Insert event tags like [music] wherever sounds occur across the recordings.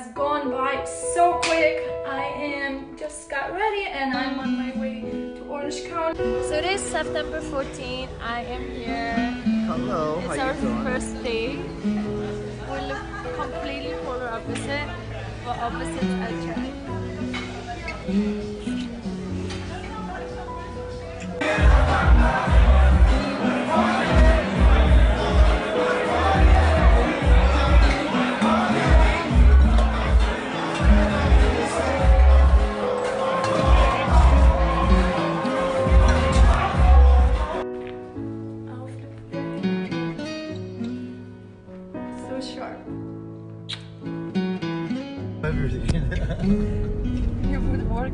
It's gone by so quick. I am just got ready and I'm on my way to Orange County. So it is September 14th. I am here. Hello, It's how our you doing? first day. We look completely polar opposite, but opposites attract. So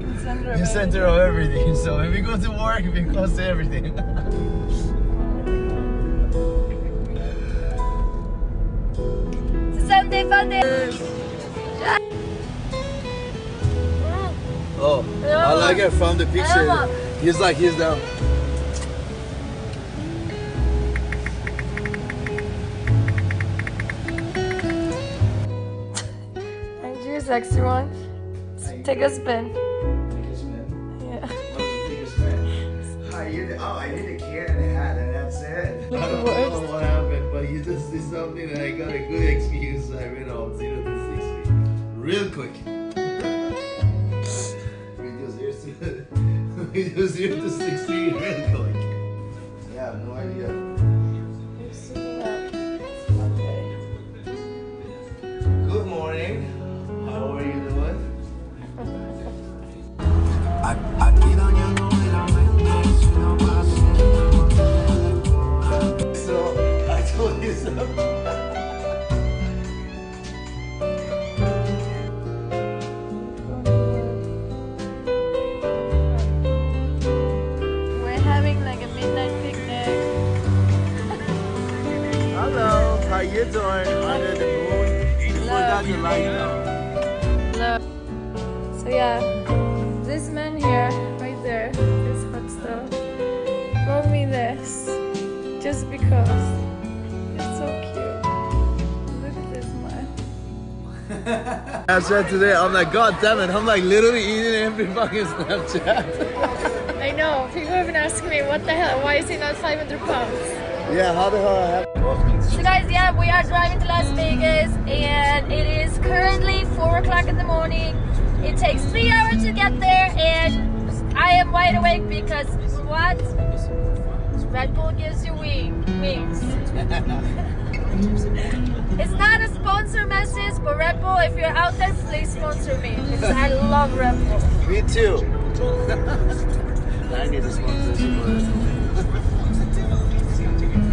would work in center of you center of everything. So if we go to work, we close to everything. Sunday fun day. oh, I like it from the picture. He's like he's down. And you sexy one. Take a spin. I need, oh, I need a Karen hat and that's it. I don't know what happened, but you just did something that I got a good [laughs] excuse. I went off 0 to 60 real quick. Hello, how? Under the moon. You forgot the light now. Look. So yeah, this man here, right there, this hot stuff, brought me this just because it's so cute. Look at this man. [laughs] I said today, I'm like, God damn it, I'm like literally eating every fucking Snapchat. [laughs] I know. People have been asking me, what the hell? Why is he not 500 pounds? yeah, how the hell yeah, we are driving to Las Vegas and it is currently 4 o'clock in the morning. It takes 3 hours to get there and I am wide awake because what? Red Bull gives you wing, wings. [laughs] it's not a sponsor message, but Red Bull, if you're out there, please sponsor me because I love Red Bull. Me too. [laughs] I need a sponsorship.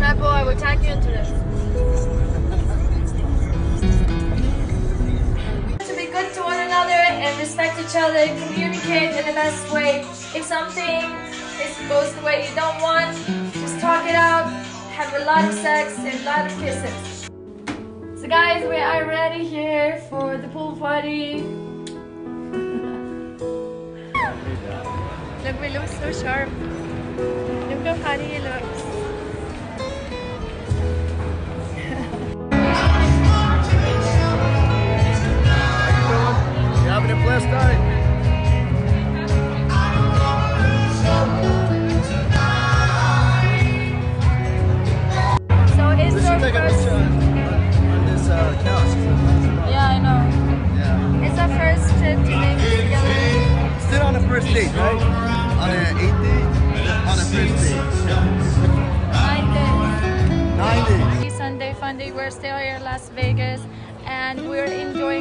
Red Bull, I will tag you into this. To be good to one another and respect each other and communicate in the best way. If something is goes the way you don't want, just talk it out, have a lot of sex and a lot of kisses. So guys, we are ready here for the pool party. Look, we look so sharp. Look how funny he looks. On the first date, right? On an eighth day? On a first date. Nine days. Nine days. Sunday fun day. We're still here in Las Vegas and we're enjoying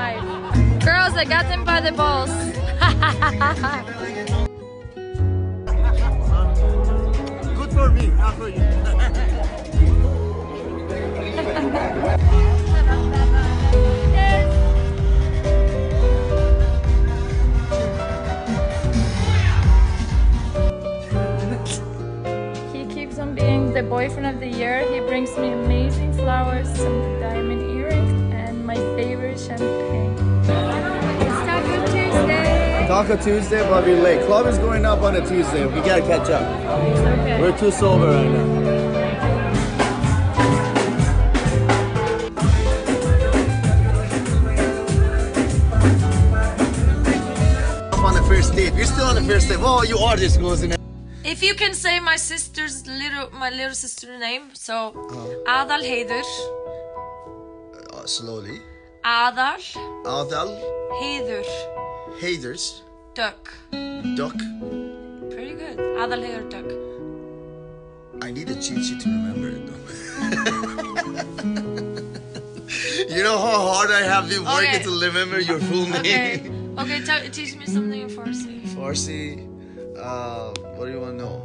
life. Girls, I got them by the balls. [laughs] Good for me, not for you. he keeps on being the boyfriend of the year. He brings me amazing flowers, some diamond earrings, and my favorite champagne. It's Taco Tuesday. Taco Tuesday, but we're late. Club is going up on a Tuesday. We gotta catch up. Okay. We're too sober right now. first date. You're still on the first date. Oh, you are this close. If you can say my sister's little, my little sister's name, so. Oh. Adal Heider. Uh, slowly. Adal Adal Heiður Haders Duck. Duck. Pretty good. Adal Heiður Duck. I need a cheat sheet to remember it though. [laughs] you know how hard I have been working Okay. to remember your full name. Okay. Okay, tell, teach me something in Farsi. Farsi. Uh, what do you want to know?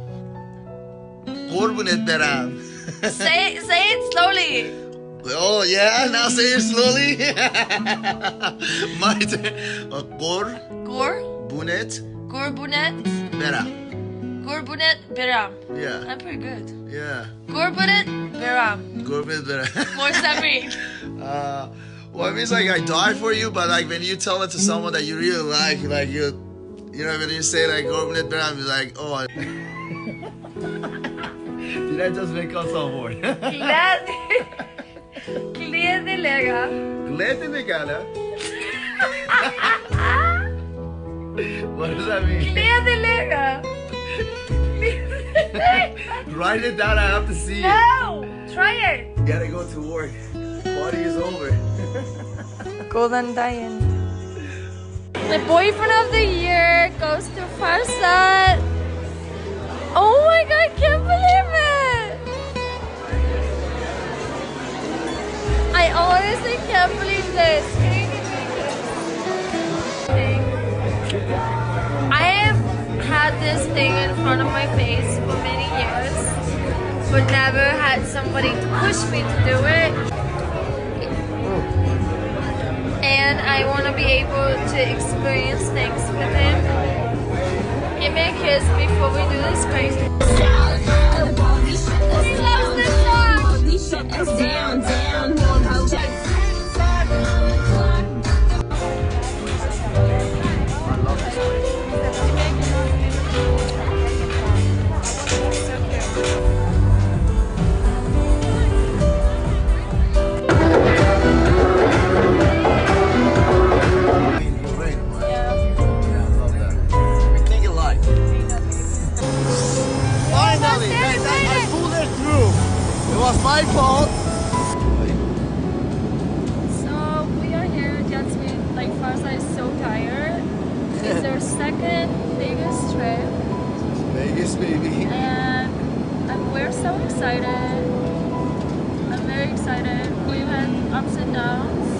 قربونت برم. Say say it slowly. [laughs] Oh yeah, now say it slowly. [laughs] My turn. Uh, Gor. Gor. Bunet. Gor Bunet. Bera. Gor Bunet Beram. Yeah. I'm pretty good. Yeah. Gor Bunet Beram. Gor Bunet Beram. [laughs] More Samri. Uh, well, it means like I die for you, but like when you tell it to someone that you really like, like you, you know, when you say like Gor Bunet Beram, you're like, oh. [laughs] Did I just make us all bored? yes. Gledelega. Glädjeligare. What does that mean? Gledelega. Write it down. I have to see it. No! Try it. Gotta go to work. Party is over. [laughs] Golden Diane. The boyfriend of the year goes to Farzad. Oh my god, I can't believe I honestly can't believe this. I have had this thing in front of my face for many years, but never had somebody to push me to do it and I want to be able to experience things with him. Give me a kiss before we do this crazy. My fault. So we are here. Jasmine, like Farsa is so tired. It's our [laughs] second biggest trip, Vegas, baby. and, and we're so excited. I'm very excited. We went ups and downs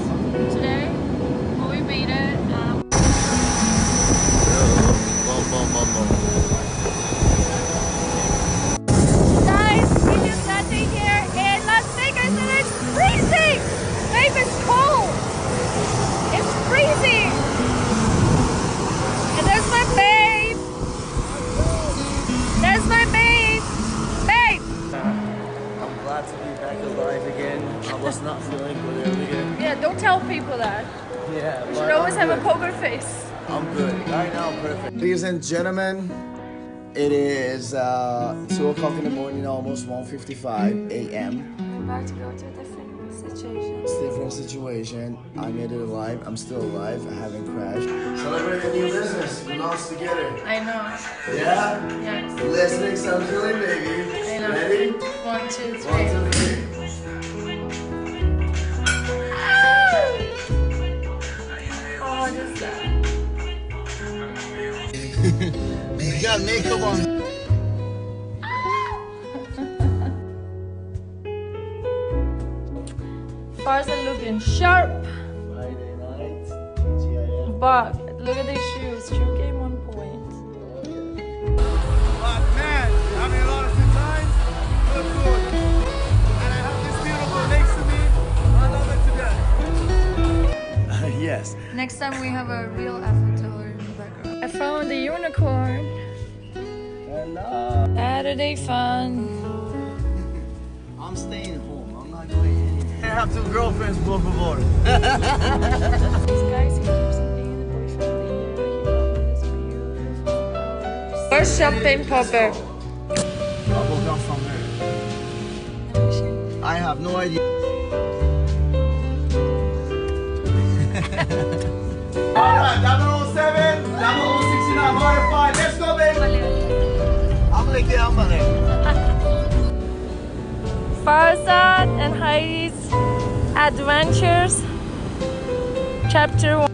I'm. Right now, perfect. Ladies and gentlemen, it is uh, 2 o'clock in the morning, almost 1.55 a.m. We're about to go to a different situation. It's a different situation. I made it alive. I'm still alive. I haven't crashed. Celebrate a new business. We lost together. I know. Yeah? Yes. Let's make some baby. I know. Ready? One, two, three. One, two, three. Got makeup on. [laughs] Farsa looking sharp. Friday night. GIF. But look at these shoes. Shoe game one point. But man, having a lot of good times, good food. And I have this beautiful next to me. I love it to death. [laughs] yes. Next time we have a real avatar in the background. I found the unicorn. Hello. Saturday fun. [laughs] I'm staying home. I'm not going anywhere. I have two girlfriends, por favor. [laughs] These guys he being the boyfriend of the year. He bought me this beautiful flowers. First champagne popper. Bubble gum from her. I have no idea. [laughs] Farzad and Heidi's Adventures, Chapter 1.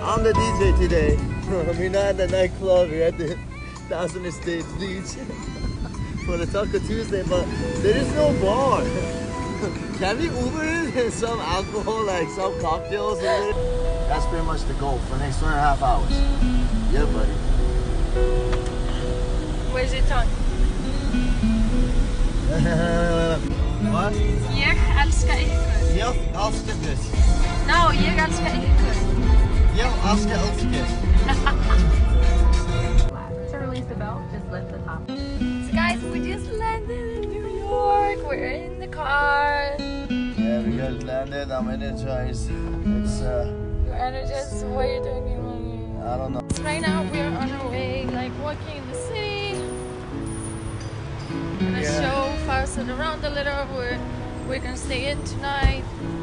I'm the DJ today. We're not at the nightclub, we're at the Thousand Steps [laughs] Beach for the Taco Tuesday, but there is no bar. [laughs] Can we Uber in some alcohol, like some cocktails? That's pretty much the goal for the next one and a half hours. Yeah, buddy. Where's your tongue? what? Jag älskar ykkur. Jag älskar det. No, jag älskar ykkur. Jag älskar älskar. To release the belt, just lift the top. So guys, we just landed in New York. We're in the car. Yeah, we got landed. I'm energized. It's, uh, You're energized. What are you doing? I don't know. Right now we're on our way, like walking in the city. Gonna Yeah. show Farzad around a little. We're we're gonna stay in tonight.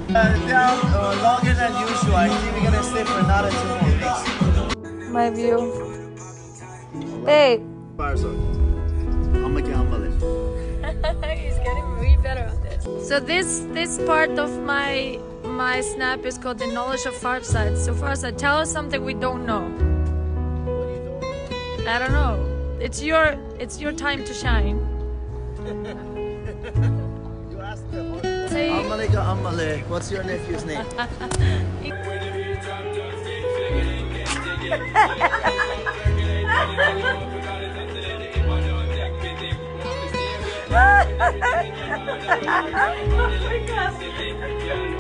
Uh, down uh, longer than usual. I think we're gonna stay for another two more weeks. My view. Babe. Farzad. I'm a gambler. [laughs] He's getting way better at this. So this this part of my my snap is called the knowledge of Farzad. So Farzad, tell us something we don't know. I don't know. It's your it's your time to shine. You asked them. Say Amalika Amale. What's your nephew's name? [laughs] [laughs]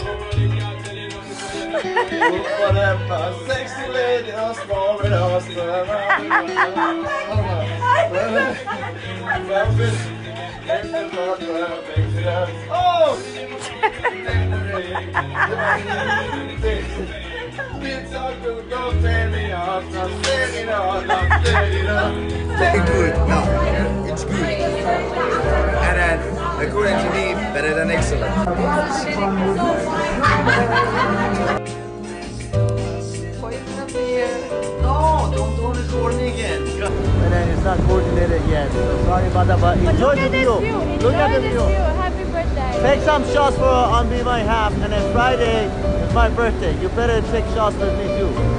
Oh Whatever, sexy lady, I'm small and I'm Oh! Very good. No, it's good. And then, according to me, better than excellent. No, don't do recording again. And then it's not coordinated yet. So sorry about that, but enjoy the at this view. view. Look at the Enjoy view. view. Happy birthday. Take some shots for on Be My Half, and then Friday is my birthday. You better take shots with me too.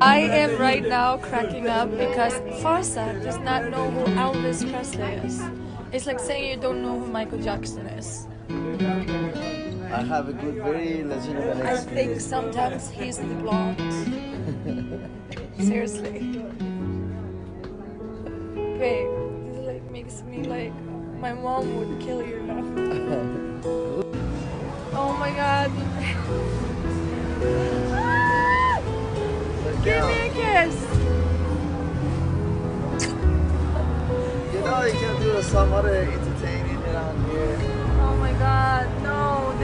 I am right now cracking up because Farzad does not know who Elvis Presley is. It's like saying you don't know who Michael Jackson is. I have a good, very legitimate I think sometimes he's the blonde. [laughs] Seriously. Babe, this like makes me like my mom would kill you now. [laughs] oh my god. Give me a kiss. You know you can do some other entertaining around here. Oh my god, no,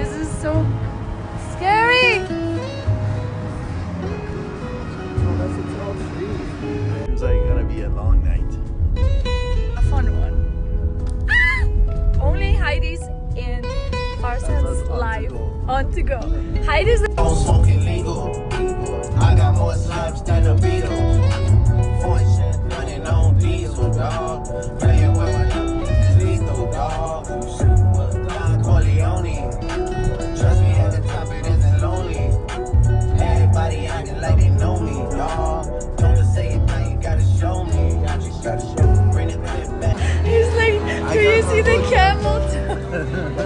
Yeah. [laughs]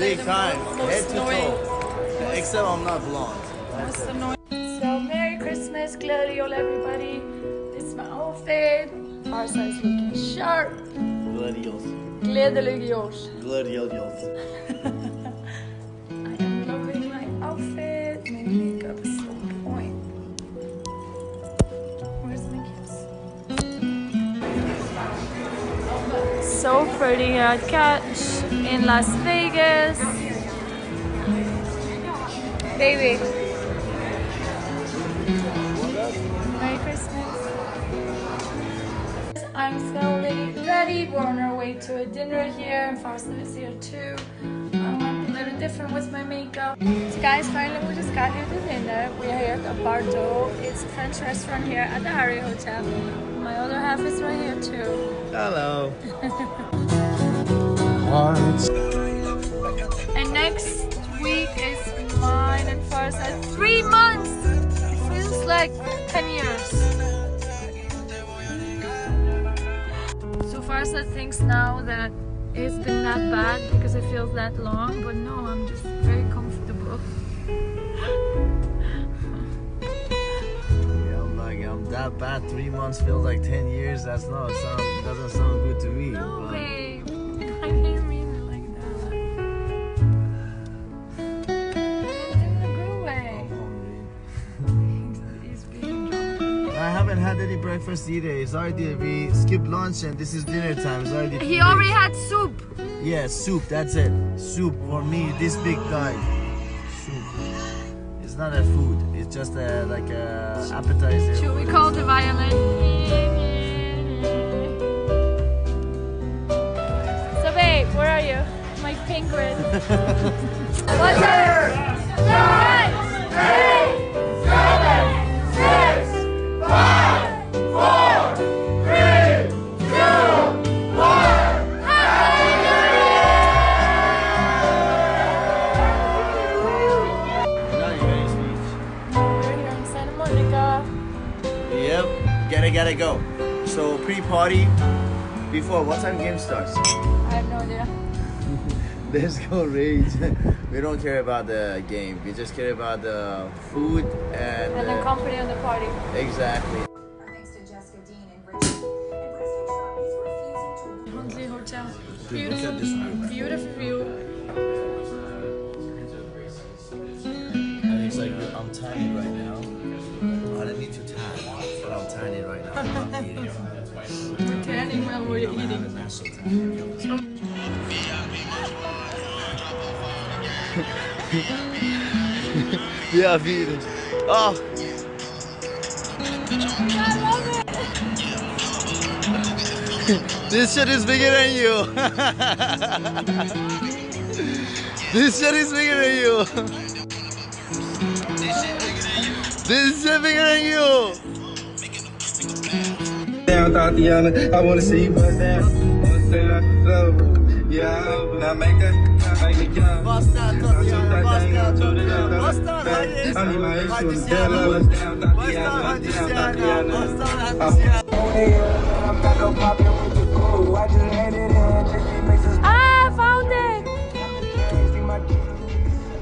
Big time, head to toe. Except I'm not blonde. Most annoying. So Merry Christmas, Gladiol everybody. This is my outfit. Our is looking sharp. Gladiolus. Gledelig Gladiolus. [laughs] I am loving my outfit. My makeup is so on point. Where's my kiss? So pretty at Catch in Las Vegas. Baby. Merry Christmas. I'm slowly ready. We're on our way to a dinner here, and Farsna is here too. Um, a little different with my makeup. So guys, finally we just got here to dinner. We are here at Bardot. It's a French restaurant here at the Aria Hotel. My other half is right here too. Hello. [laughs] And next week is mine and Farsa. Uh, three months! It feels like 10 years. So Farsa thinks now that it's been that bad because it feels that long, but no, I'm just very comfortable. Yeah, I'm like, I'm that bad. Three months feels like 10 years. That's not sound, doesn't sound good to me. I haven't had any breakfast either. It's already, we skipped lunch and this is dinner time. It's already. He already late. had soup. Yeah, soup, that's it. Soup for me, this big guy. Soup. It's not a food, it's just a, like a appetizer. Should we call the violin? So babe, where are you? My penguin. [laughs] What's up? Gotta go. So pre-party, before what time game starts? I have no idea. [laughs] Let's go rage. [laughs] we don't care about the game. We just care about the food and, And the uh, company on the party. exactly. Right now. I'm. We're while we're I'm eating. Yeah, vida. Oh. this shit is bigger than you. [laughs] this shit is [laughs] bigger than you. This shit bigger than you. Down, Tatiana. I wanna see you bust down. Bust down, love. Yeah, now make that, make it count. Bust down, Tatiana. Bust down, out to the Bust down, Hadis. I need my issue to Hadisiana. tell her bust down, Bust down, Tatiana. Bust down, Hadisiana. Bust Tatiana. down, Hadisiana. Ah, I found it!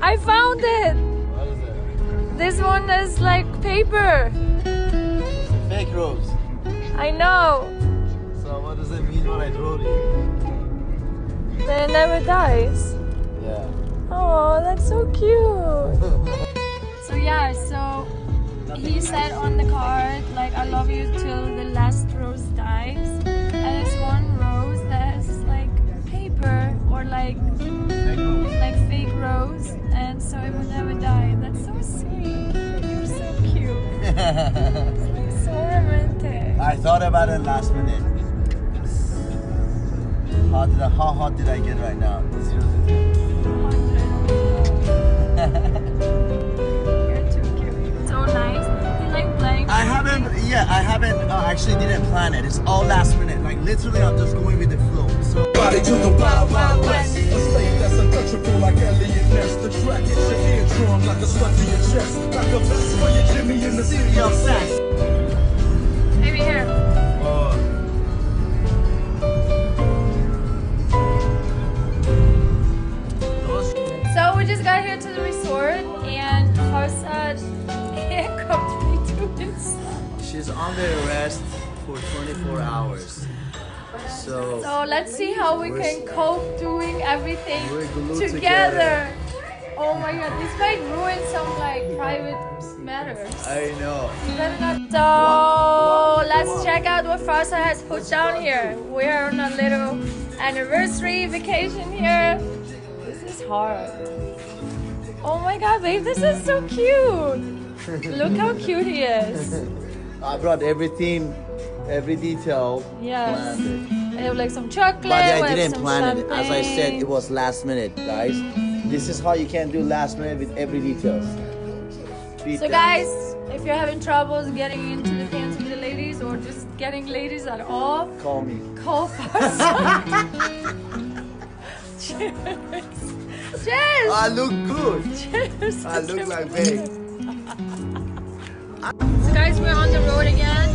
I found it! What is it? This one is like paper. Fake rose. I know. So what does it mean when I wrote it? That it never dies. Yeah. Oh, that's so cute. [laughs] so yeah, so he said on the card like I love you till the last rose dies, and it's one rose that's like paper or like like fake rose, and so it will never die. That's so sweet. You're so cute. [laughs] thought about it last minute. How did I, how hot did I get right now? Zero to ten. You're too cute. So nice. You like blank. I haven't, yeah, I haven't uh, actually didn't plan it. It's all last minute. Like literally, I'm just going with the flow. So Body to the wild, wild west. A slave that's untouchable like Eliot Ness. The track hits your eardrum like a slug to your chest. Like a vest for your Jimmy in the city of sex here. So we just got here to the resort and Farzad handcuffed [laughs] me to his. She's under arrest for 24 hours. So, so let's see how we can cope doing everything together. together. Oh my god, this might ruin some like private matters. I know. Better not. So let's check out what Farsa has put down here. We're on a little anniversary vacation here. This is hard. Oh my god, babe, this is so cute. Look how cute he is. [laughs] I brought everything, every detail Yes. planned. I have like some chocolate. But I didn't plan it. As I said, it was last minute, guys. This is how you can do last minute with every details. Beat So guys, if you're having troubles getting into the pants with the ladies or just getting ladies at all, call me. call Farsa. [laughs] Cheers. Cheers. I look good. Cheers. I look like babe. So guys, we're on the road again,